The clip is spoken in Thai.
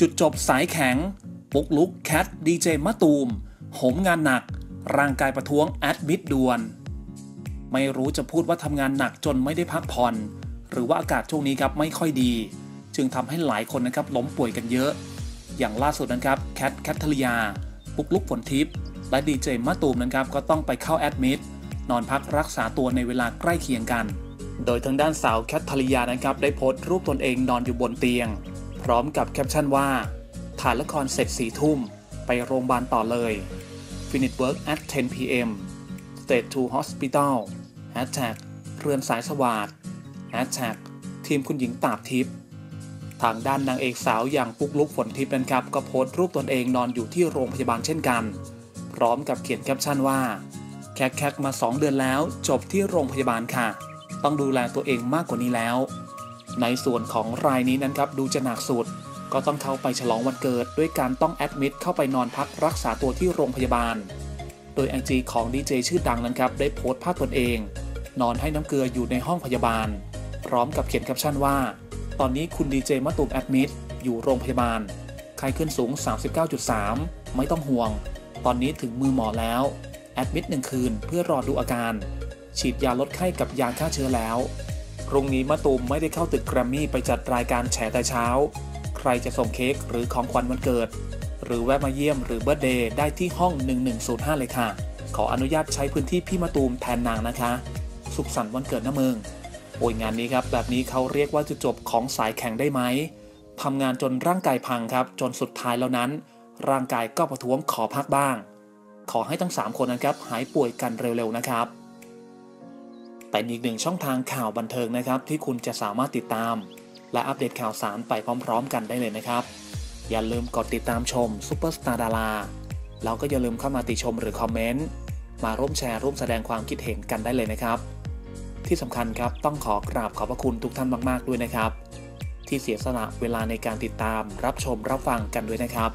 จุดจบสายแข็ง ปุ๊กลุกแคทดีเจมะตูมโหมงานหนัก ร่างกายประท้วง admit ด่วน ไม่รู้จะพูดว่าทำงานหนักจนไม่ได้พักผ่อน หรือว่าอากาศช่วงนี้ครับไม่ค่อยดี จึงทำให้หลายคนนะครับล้มป่วยกันเยอะ อย่างล่าสุดนะครับแคทแคทรียา ปุ๊กลุกฝนทิพย์และดีเจมะตูมนะครับก็ต้องไปเข้า admit นอนพักรักษาตัวในเวลาใกล้เคียงกัน โดยทางด้านสาวแคทเทริยานะครับได้โพสต์รูปตนเองนอนอยู่บนเตียง พร้อมกับแคปชั่นว่าถ่ายละครเสร็จสี่ทุ่ม ไปโรงพยาบาลต่อเลย Finish work at 10 p.m. Straight to hospital Hashtag เรือนสายสวาท Hashtag ทีมคุณหญิงตาบทิพย์ทางด้านนางเอกสาวอย่างปุ๊กลุกฝนทิพย์นะครับ ก็โพสต์รูปตนเองนอนอยู่ที่โรงพยาบาลเช่นกัน พร้อมกับเขียนแคปชั่นว่า แค่กแค่กมา 2 เดือนแล้ว จบที่โรงพยาบาลค่ะ ต้องดูแลตัวเองมากกว่านี้แล้ว ในส่วนของรายนี้นั้นครับดูจะหนักสุด ก็ต้องเข้าไปฉลองวันเกิด ด้วยการต้อง admit เข้าไปนอนพักรักษาตัวที่โรงพยาบาล โดยไอจีของดีเจชื่อดังนั้นครับได้โพสต์ภาพตนเอง นอนให้น้ำเกลืออยู่ในห้องพยาบาล พร้อมกับเขียนแคปชั่นว่า ตอนนี้คุณดีเจมะตูม admit อยู่โรงพยาบาลไข้ขึ้นสูง 39.3 ไม่ต้องห่วง ตอนนี้ถึงมือหมอแล้ว แอดมิดหนึ่งคืนเพื่อรอดูอาการ ฉีดยาลดไข้กับยาฆ่าเชื้อแล้ว พรุ่งนี้มะตูมไม่ได้เข้าตึกแกรมมี่ไปจัดรายการแฉแต่เช้า ใครจะส่งเค้กหรือของขวัญวันเกิด หรือแวะมาเยี่ยมหรือเบิร์เดย์ได้ที่ห้อง 1105 เลยค่ะ ขออนุญาตใช้พื้นที่พี่มะตูมแทนนางนะคะ สุขสันต์วันเกิดนะมึงโอ้ยงานนี้ครับ แบบนี้เขาเรียกว่าจุดจบของสายแข่งได้ไหมทำงานจนร่างกายพังครับ จนสุดท้ายแล้วนั้น ร่างกายก็ประท้วงขอพักบ้าง ขอให้ทั้ง 3 คนนะครับหายป่วยกันเร็วๆนะครับ แต่อีกหนึ่งช่องทางข่าวบันเทิงนะครับ ที่คุณจะสามารถติดตาม และอัปเดตข่าวสารไปพร้อม ๆ กันได้เลยนะครับ อย่าลืมกดติดตามชมซูเปอร์สตาร์ดาราแล้วก็อย่าลืมเข้ามาติชมหรือคอมเมนต์มาร่วมแชร์ร่วมแสดงความคิดเห็นกันได้เลยนะครับ ที่สำคัญครับต้องขอกราบขอบพระคุณทุกท่านมาก ๆ ด้วยนะครับ ที่เสียสละเวลาในการติดตามรับชมรับฟังกันด้วยนะครับ